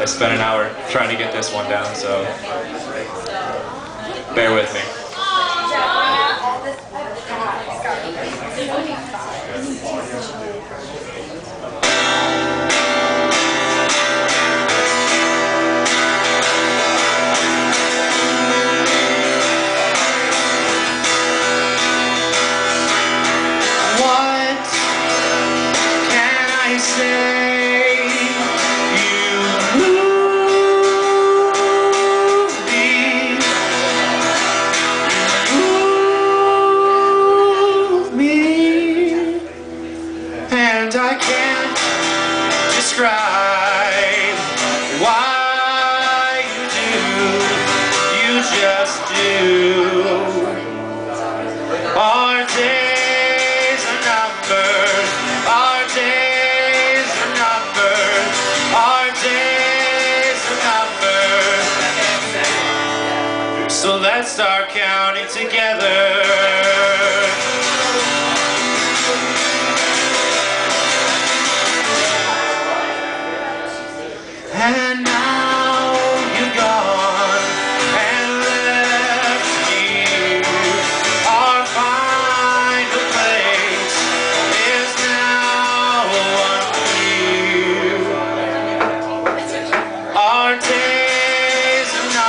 I spent an hour trying to get this one down, so bear with me. What can I say? And I can't describe why you do. You just do. Our days are numbered. Our days are numbered. Our days are numbered. So let's start counting together.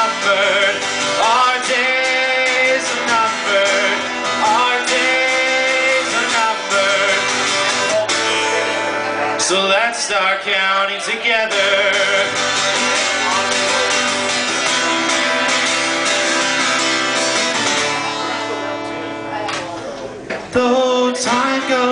our days are numbered, our days are numbered. So let's start counting together. Though time goes